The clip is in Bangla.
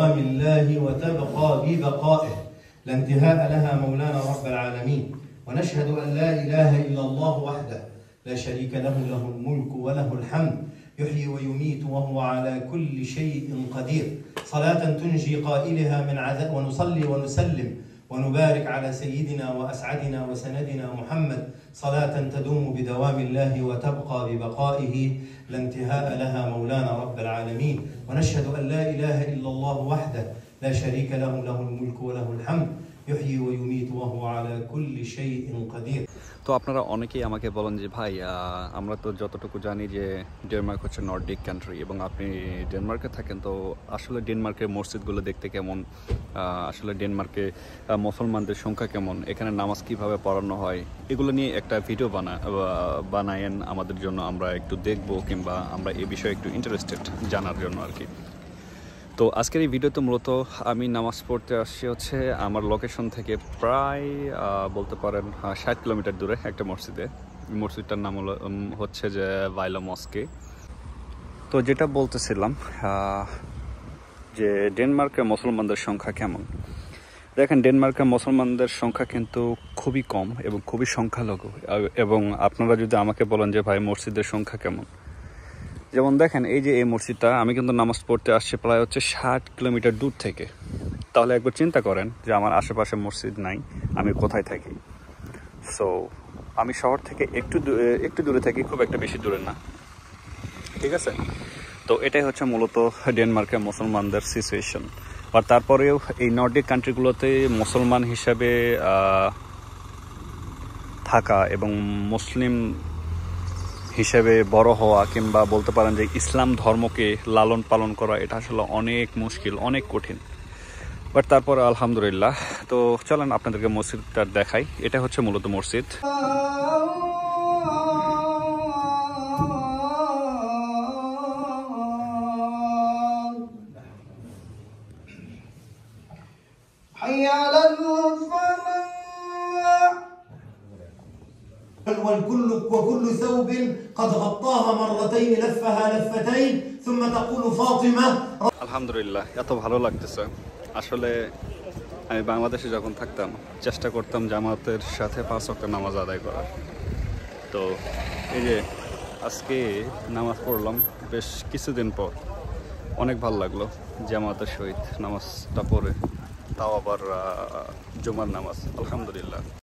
دوام الله وتبقى ببقائه. لا انتهاء لها مولانا رب العالمين. ونشهد أن لا إله إلا الله وحده لا شريك له له الملك وله الحمد. يحيي ويميت وهو على كل شيء قدير. صلاة تنجي قائلها من عذاب ونصلي ونسلم ونبارك على سيدنا وأسعدنا وسندنا محمد صلاة تدوم بدوام الله وتبقى ببقائه. لا انتهاء لها مولانا رب العالمين. ونشهد أن لا إله إلا الله وحده لا شريك له له الملك وله الحمد. তো আপনারা অনেকেই আমাকে বলেন যে, ভাই আমরা তো যতটুকু জানি যে, ডেনমার্ক হচ্ছে নর্ডিক কান্ট্রি এবং আপনি ডেনমার্কে থাকেন, তো আসলে ডেনমার্কের মসজিদগুলো দেখতে কেমন? আসলে ডেনমার্কে মুসলমানদের সংখ্যা কেমন? এখানে নামাজ কীভাবে পড়ানো হয়? এগুলো নিয়ে একটা ভিডিও বানা বানায়েন আমাদের জন্য আমরা একটু দেখব কিংবা আমরা এ বিষয়ে একটু ইন্টারেস্টেড জানার জন্য আর কি। তো আজকের এই ভিডিওতে মূলত আমি নামাজ পড়তে আসছি হচ্ছে আমার লোকেশন থেকে প্রায় বলতে পারেন ষাট কিলোমিটার দূরে একটা মসজিদে। মসজিদটার নাম হলো হচ্ছে যে ভাইলা মস্কে। তো যেটা বলতেছিলাম যে ডেনমার্কের মুসলমানদের সংখ্যা কেমন? দেখেন ডেনমার্কের মুসলমানদের সংখ্যা কিন্তু খুবই কম এবং খুবই সংখ্যালঘু। এবং আপনারা যদি আমাকে বলেন যে ভাই মসজিদের সংখ্যা কেমন? যেমন দেখেন, এই যে এই মসজিদটা, আমি কিন্তু নামাজ পড়তে আসছি প্রায় হচ্ছে ষাট কিলোমিটার দূর থেকে। তাহলে একবার চিন্তা করেন যে আমার আশেপাশে মসজিদ নাই, আমি কোথায় থাকি? সো আমি শহর থেকে একটু একটু দূরে থাকি, খুব একটা বেশি দূরে না। ঠিক আছে? তো এটাই হচ্ছে মূলত ডেনমার্কের মুসলমানদের সিচুয়েশন আর তারপরেও এই নর্ডিক কান্ট্রিগুলোতে মুসলমান হিসাবে থাকা এবং মুসলিম হিসেবে বড় হওয়া কিংবা বলতে পারেন যে ইসলাম ধর্মকে লালন পালন করা এটা আসলে অনেক মুশকিল অনেক কঠিন বাট তারপর আলহামদুলিল্লাহ তো চলেন আপনাদেরকে মসজিদটা দেখাই এটা হচ্ছে মূলত মসজিদ حي على والكل وكل ثوب قد غطاها مرتين لفها لفتين ثم تقول فاطمة আলহামদুলিল্লাহ এত ভালো লাগতেছে আসলে আমি বাংলাদেশে যখন থাকতাম চেষ্টা করতাম জামাতের সাথে পাঁচ ওয়াক্ত নামাজ আদায় করার তো এই যে আজকে নামাজ পড়লাম বেশ কিছুদিন পর অনেক ভালো লাগলো জামাতের সহিত নামাজটা পড়ে তাও আবার আহ, জুমার নামাজ আলহামদুলিল্লাহ